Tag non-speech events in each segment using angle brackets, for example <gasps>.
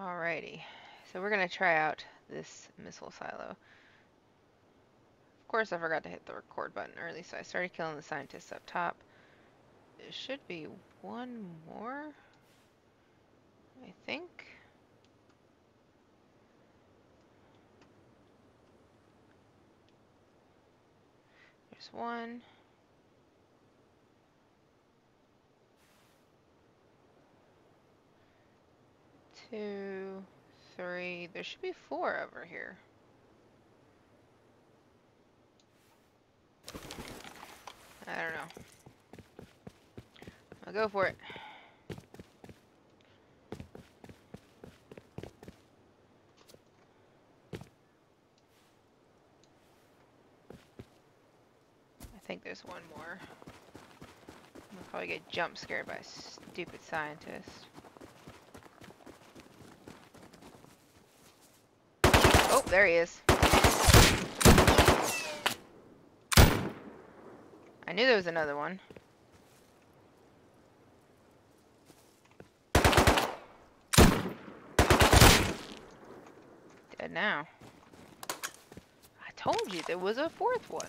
Alrighty, so we're gonna try out this missile silo. Of course I forgot to hit the record button early, so I started killing the scientists up top. There should be one more, I think. There's one. Two, three, there should be four over here. I don't know. I'll go for it. I think there's one more. I'll probably get jump scared by a stupid scientist. Oh, there he is. I knew there was another one. Dead now. I told you there was a fourth one.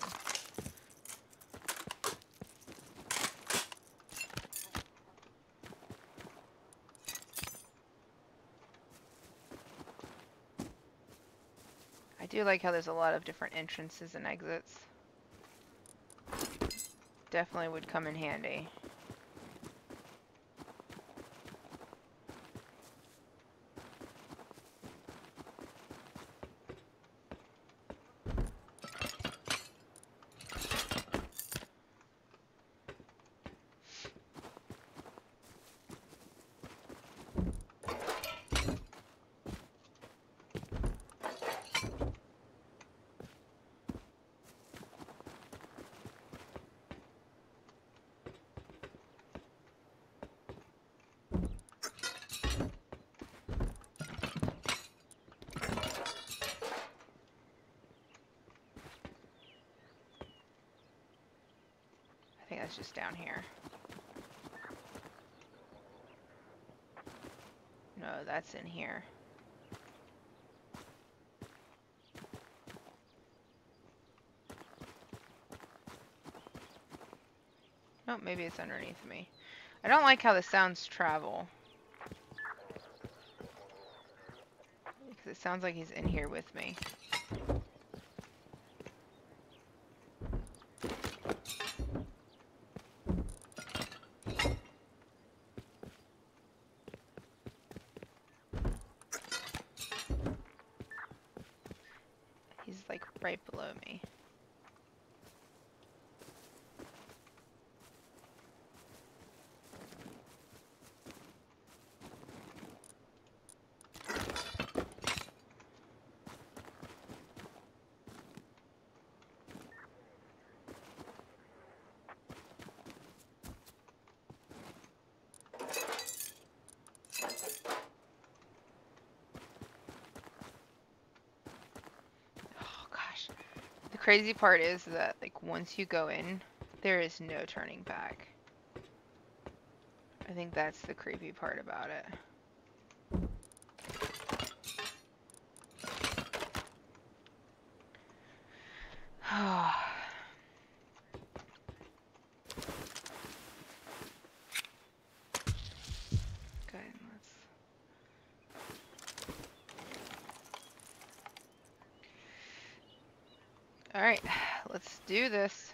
Do like how there's a lot of different entrances and exits. Definitely would come in handy. I think that's just down here. No, that's in here. Oh, maybe it's underneath me. I don't like how the sounds travel. Because it sounds like he's in here with me. He's like right below me. Oh gosh. The crazy part is that like once you go in, there is no turning back. I think that's the creepy part about it. Okay, let's All right, let's do this.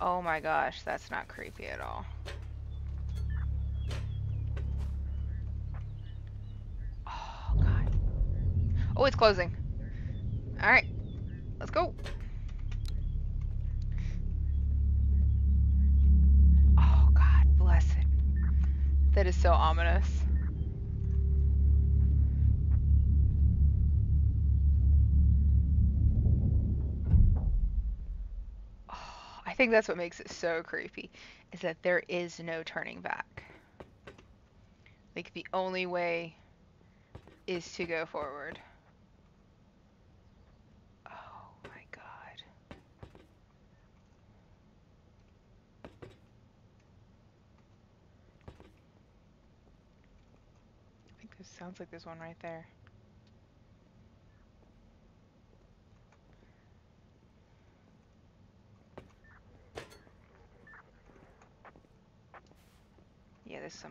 Oh my gosh, that's not creepy at all. Oh god. Oh, it's closing. think that's what makes it so creepy is that there is no turning back. Like the only way is to go forward. Oh my god. I think this sounds like there's one right there. Yeah.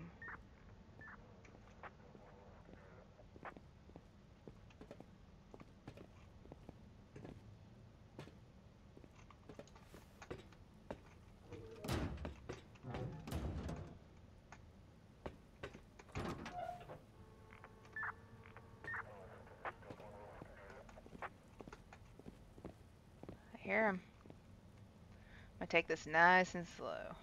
I hear him. I'm gonna take this nice and slow.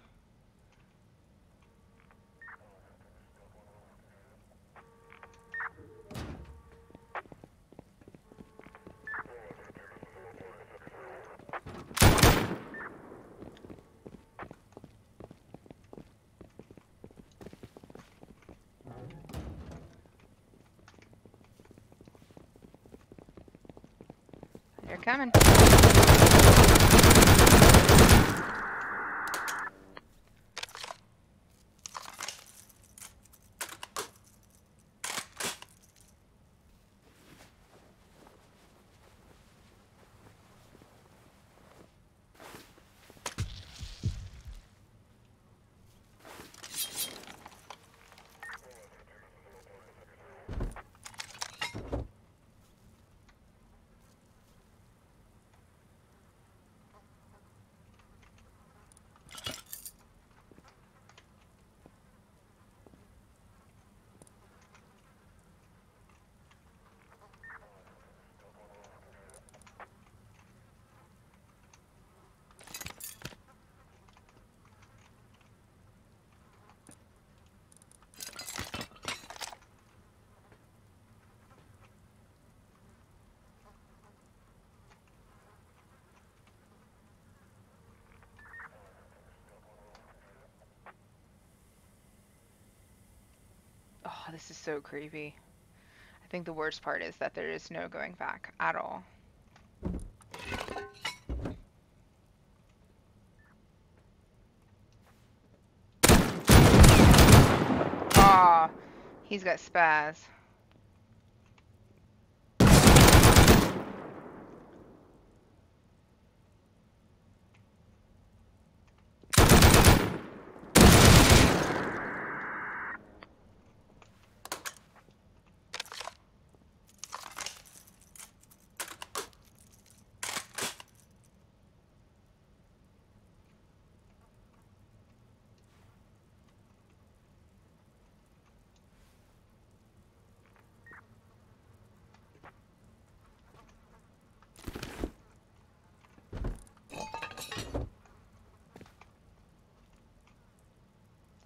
Coming. Oh, this is so creepy. I think the worst part is that there is no going back at all. Aw, he's got Spas.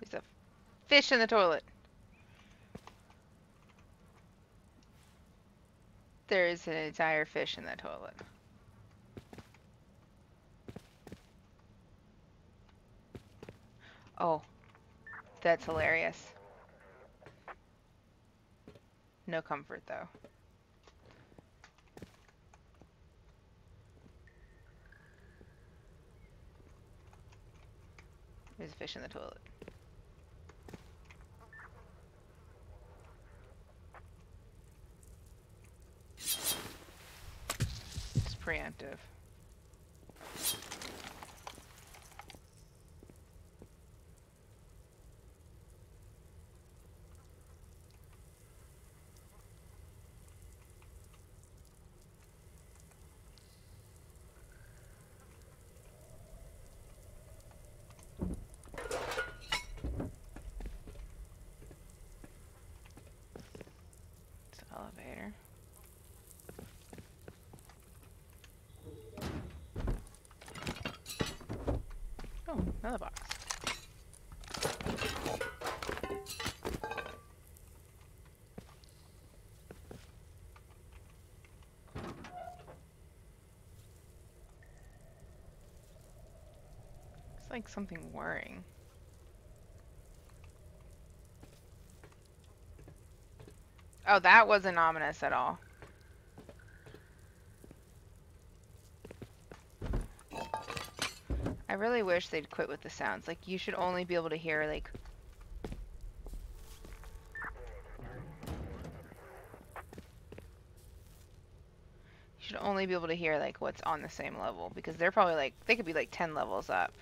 There's a fish in the toilet. There is an entire fish in the toilet. Oh, that's hilarious. No comfort though. There's a fish in the toilet. It's preemptive. It's an elevator. Oh, another box. It's like something whirring. Oh, that wasn't ominous at all. really wish they'd quit with the sounds. Like, you should only be able to hear, like... You should only be able to hear, like, what's on the same level. Because they're probably, like... They could be, like, 10 levels up.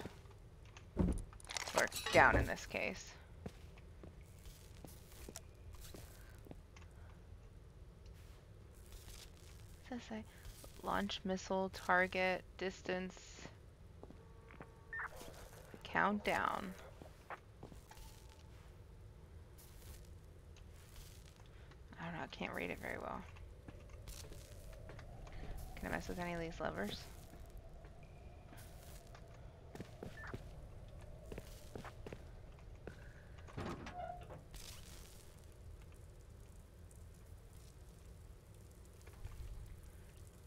Or down, in this case. What's that say? Launch missile, target, distance countdown. I don't know, I can't read it very well. Can I mess with any of these levers?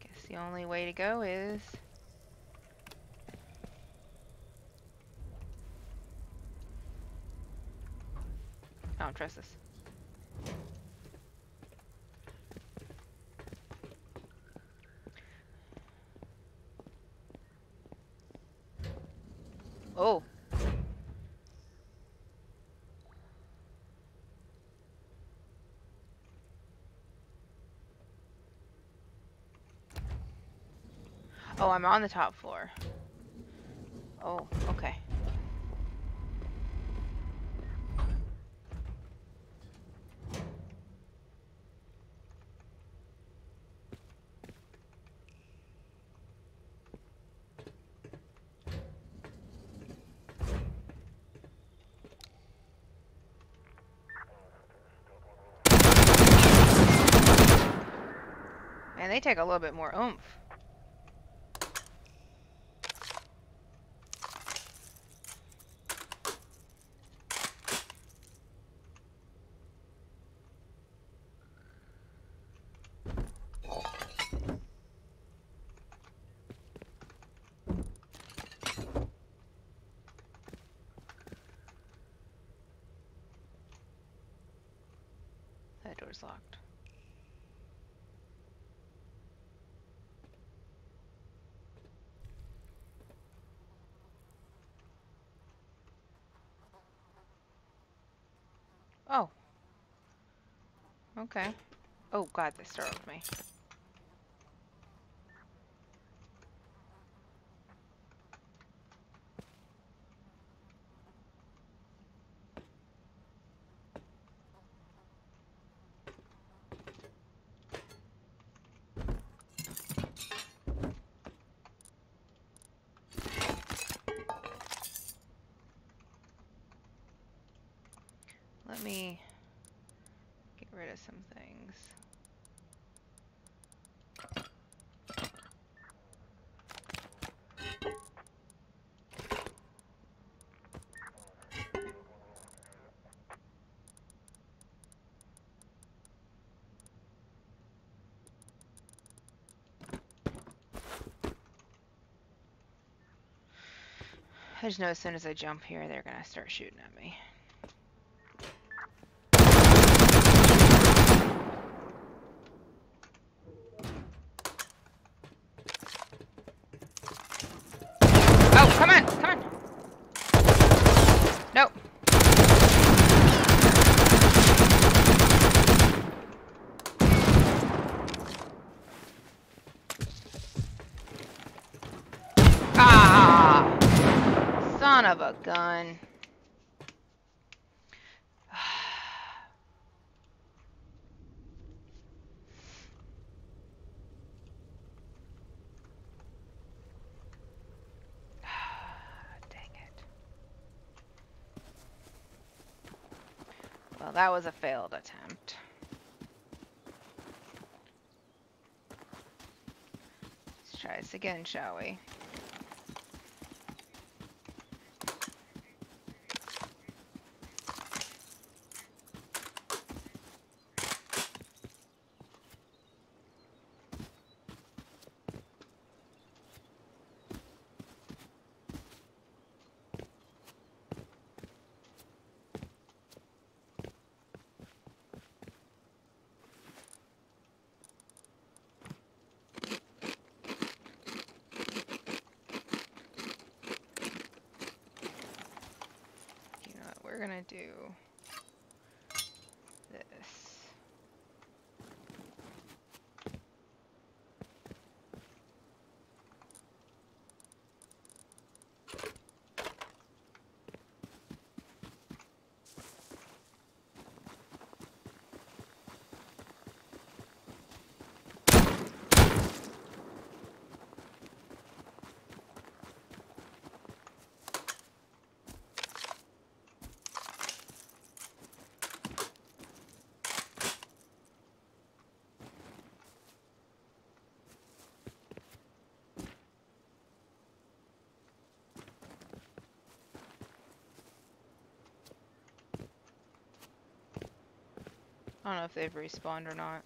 Guess the only way to go is... This. Oh. Oh, I'm on the top floor. Oh, okay. And they take a little bit more oomph. That door's locked. Oh. Okay. Oh god, they startled me. Let me some things. I just know as soon as I jump here, they're gonna start shooting at me. Oh, come on, come on. Nope. Ah! Son of a gun. Dang it. That was a failed attempt. Let's try this again, shall we? You know what, we're gonna do this. I don't know if they've respawned or not.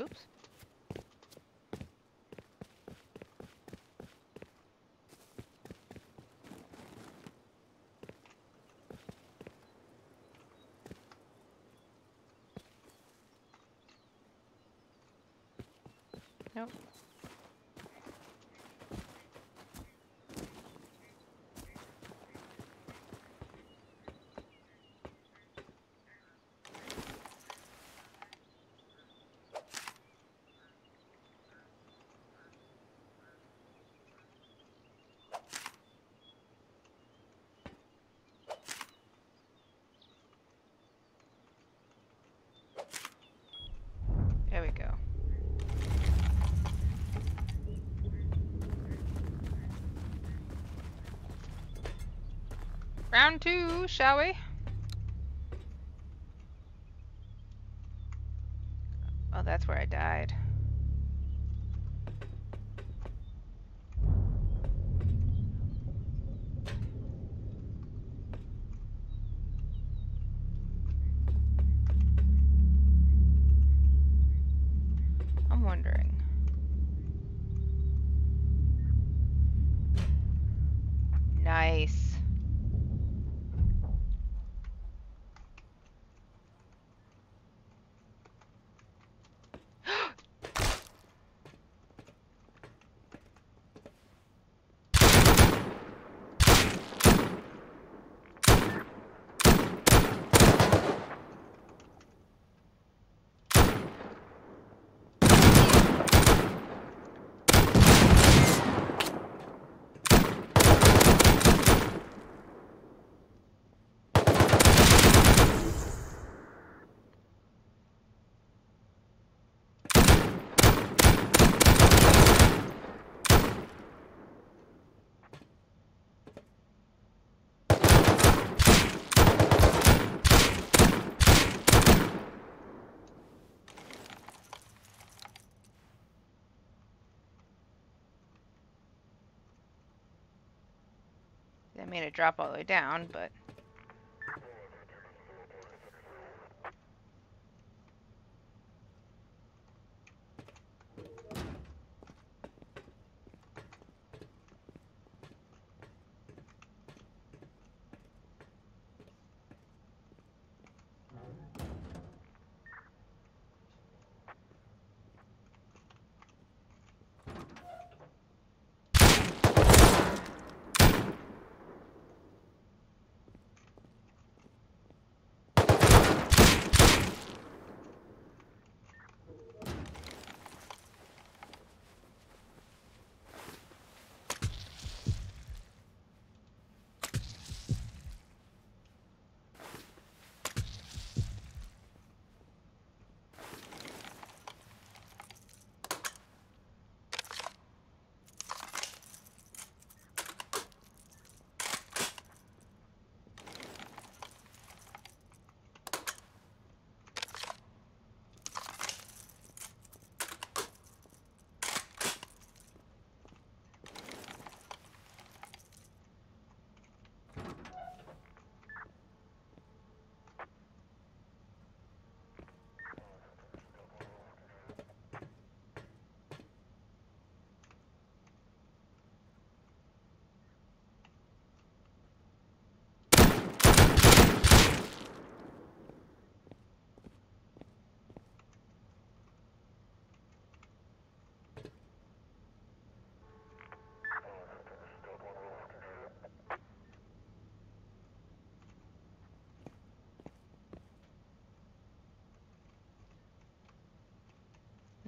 Oops. Nope. There we go. Round two, shall we? Oh, that's where I died. I'm wondering. Nice. That made it drop all the way down, but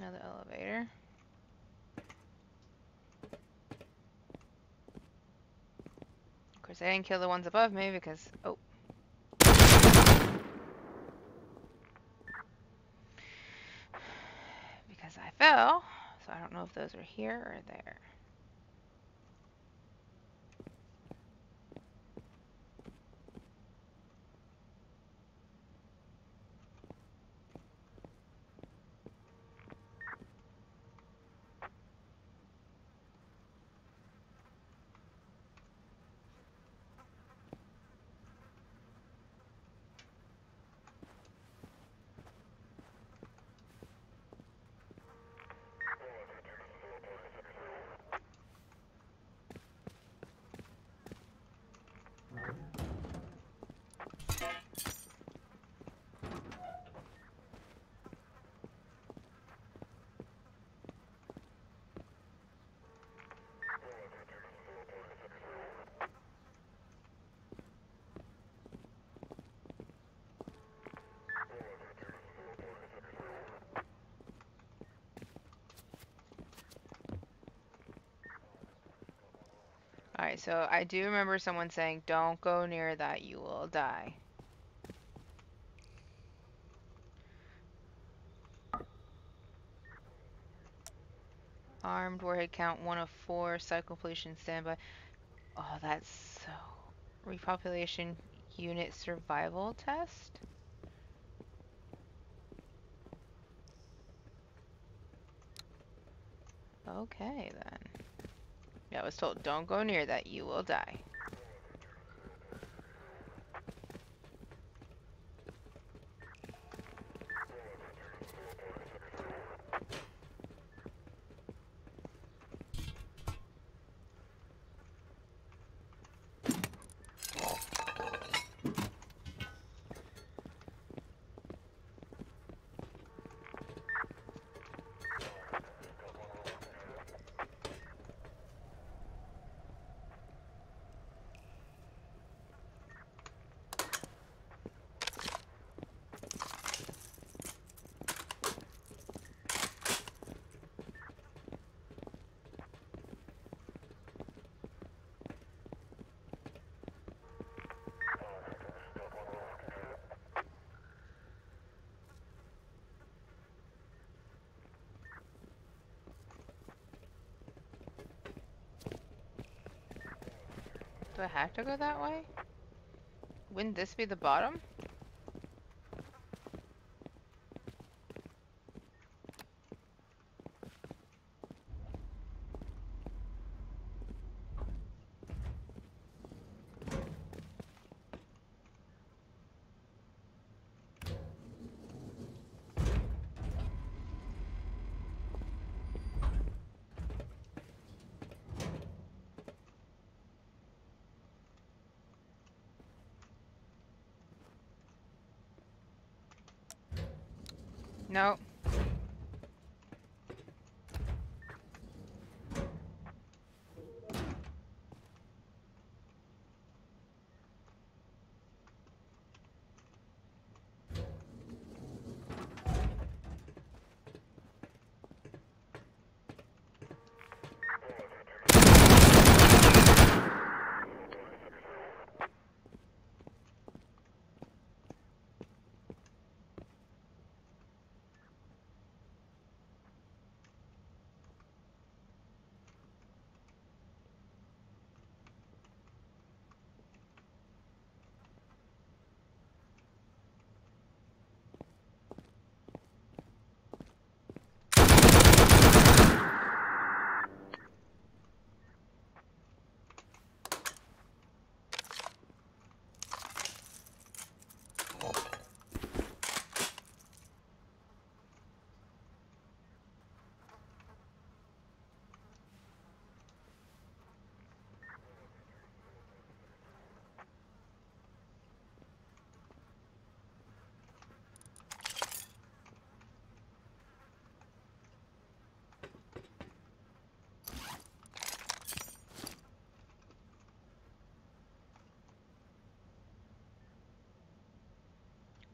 another elevator. Of course, I didn't kill the ones above me because... Oh. <sighs> Because I fell. So I don't know if those are here or there. So I do remember someone saying, don't go near that, you will die. Armed warhead count 1 of 4, cycle completion standby. Oh, that's so... Repopulation unit survival test? Okay, then. I was told, don't go near that, you will die. Do I have to go that way? Wouldn't this be the bottom?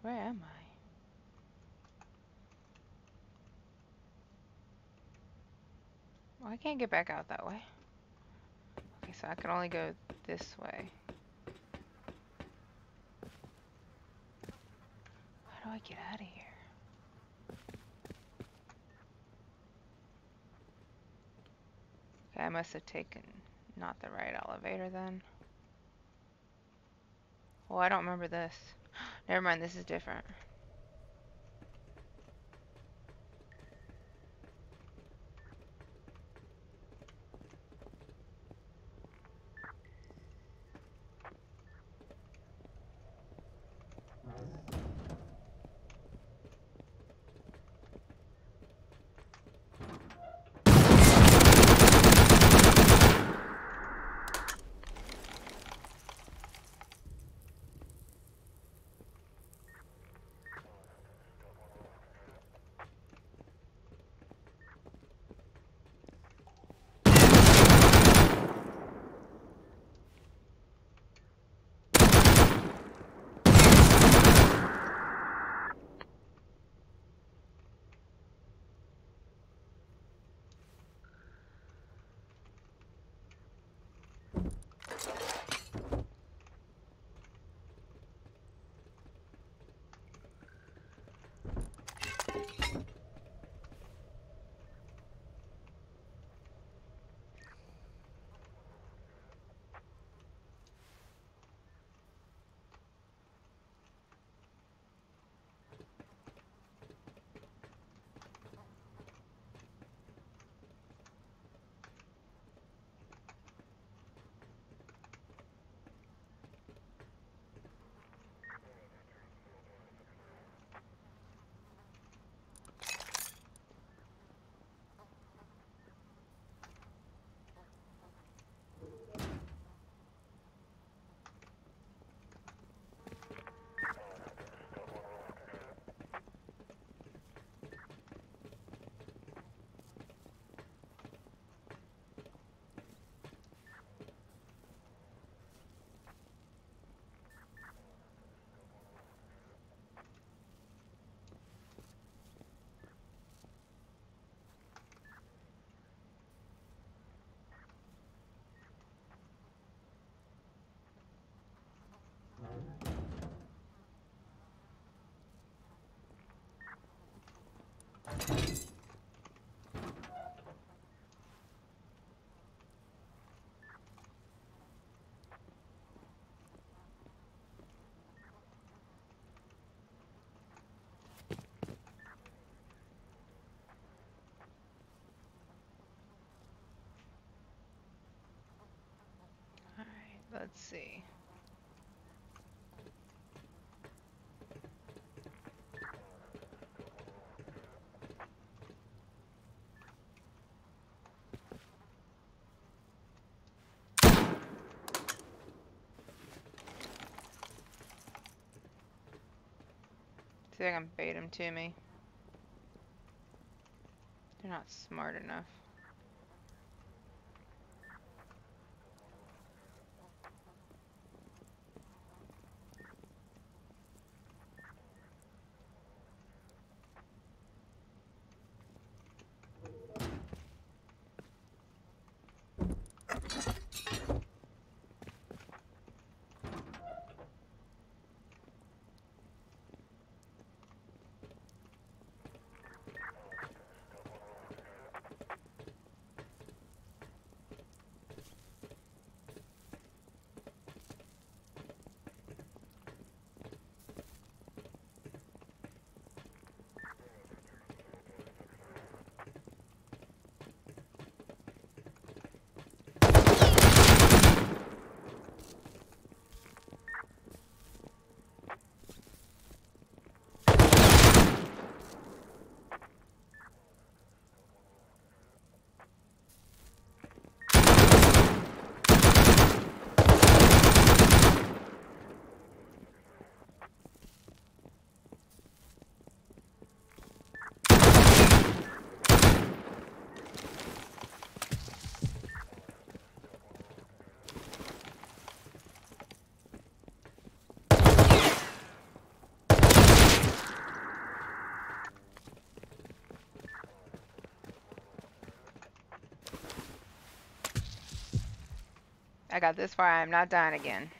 Where am I? Well, I can't get back out that way. Okay, so I can only go this way. How do I get out of here? Okay, I must have taken not the right elevator then. Well, I don't remember this. <gasps> Never mind, this is different. Let's see. See if I can bait them to me. They're not smart enough. I got this far, I'm not dying again.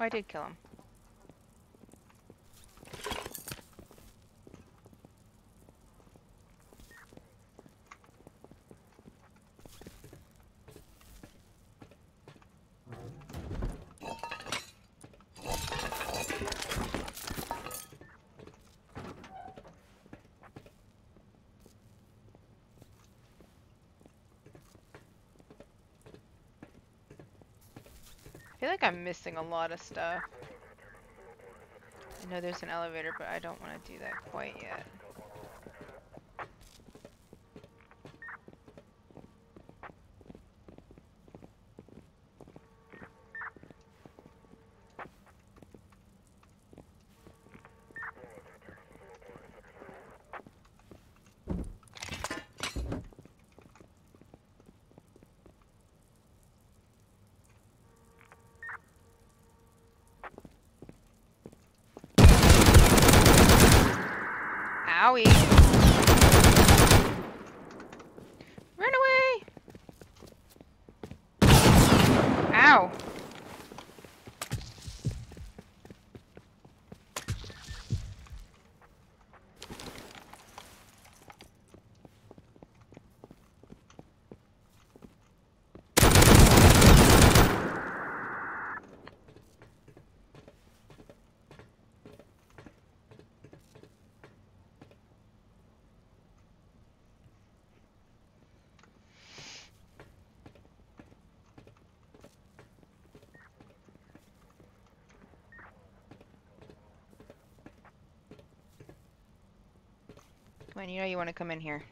I did kill him. Like I'm missing a lot of stuff. I know there's an elevator, but I don't want to do that quite yet. On, you know you want to come in here.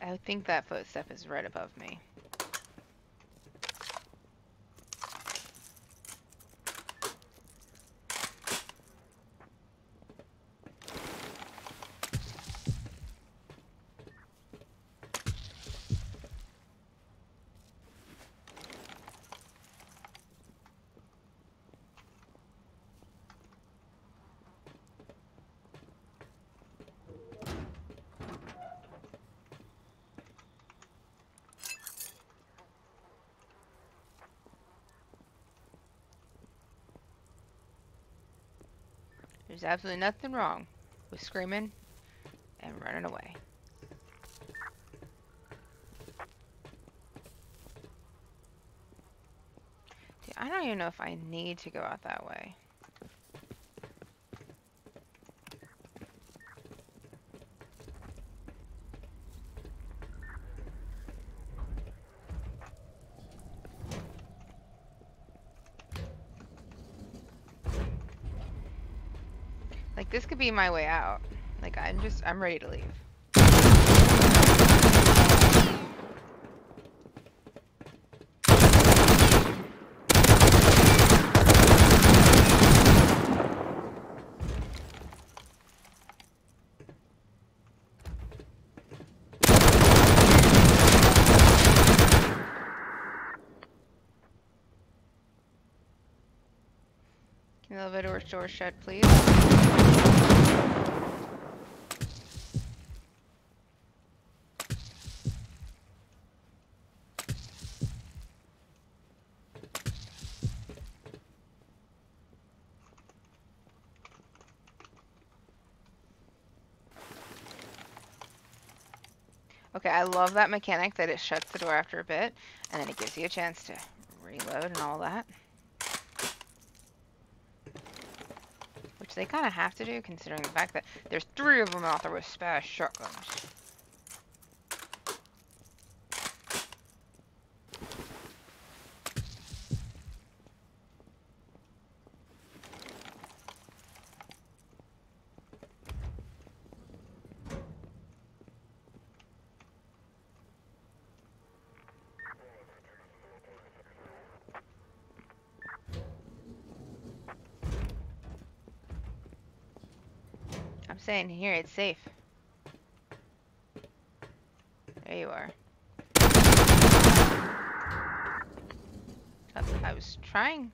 I think that footstep is right above me. There's absolutely nothing wrong with screaming and running away. See, I don't even know if I need to go out that way. Like, this could be my way out. Like, I'm just, I'm ready to leave. Elevator door shut, please? Okay, I love that mechanic that it shuts the door after a bit, and then it gives you a chance to reload and all that. Which they kind of have to do, considering the fact that there's three of them out there with spare shotguns. Saying here it's safe. There you are. I, I was trying.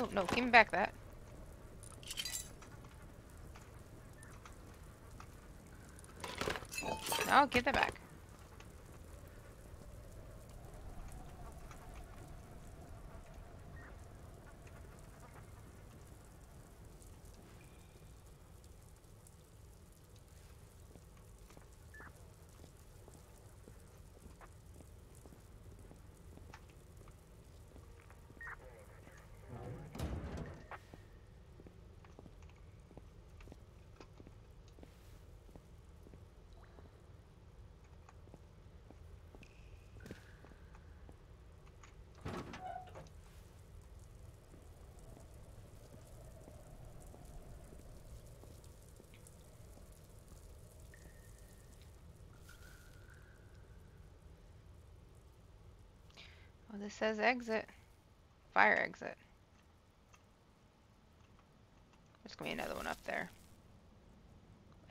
Oh no, give me back that. No, give that back. Says exit. Fire exit. There's gonna be another one up there.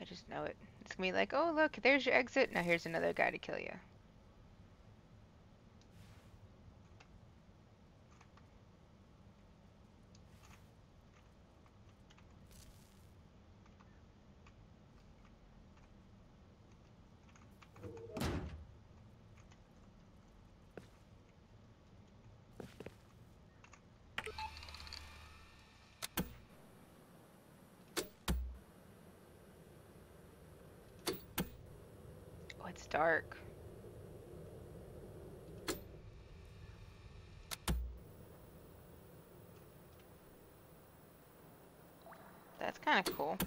I just know it. It's gonna be like, oh look, there's your exit. Now here's another guy to kill you. It's dark. That's kind of cool.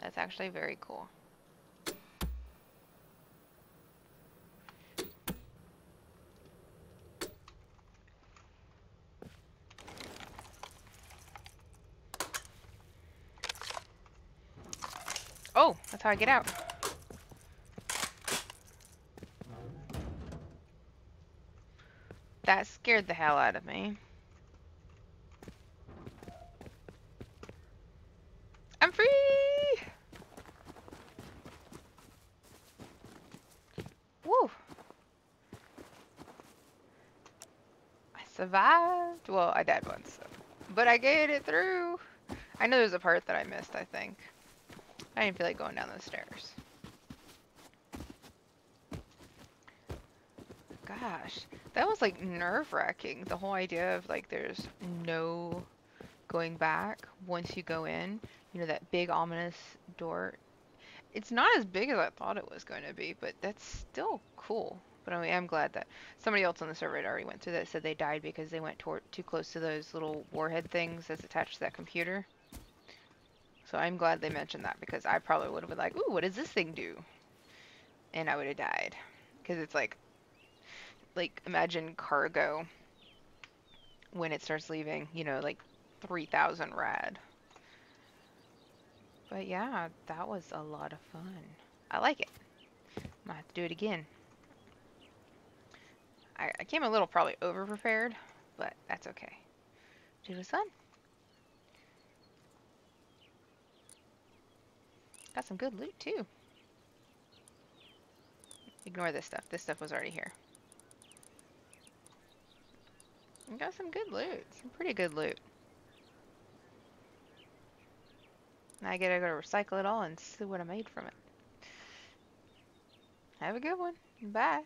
That's actually very cool. Oh, that's how I get out. That scared the hell out of me. I'm free! Woo! I survived. Well, I died once, so. but I get it through. I know there's a part that I missed, I think. I didn't feel like going down those stairs. Gosh, that was like nerve wracking. The whole idea of like there's no going back once you go in. You know, that big ominous door. It's not as big as I thought it was going to be, but that's still cool. But I mean, I'm glad that somebody else on the server had already went through that said they died because they went toward, too close to those little warhead things that's attached to that computer. So I'm glad they mentioned that because I probably would have been like, ooh, what does this thing do? And I would have died. Because it's like, like imagine cargo when it starts leaving, you know, like 3,000 rad. But yeah, that was a lot of fun. I like it. Might have to do it again. I, I came a little probably over prepared, but that's okay. It was fun. Got some good loot too. Ignore this stuff. This stuff was already here. Got some good loot. Some pretty good loot. Now I gotta go recycle it all and see what I made from it. Have a good one. Bye.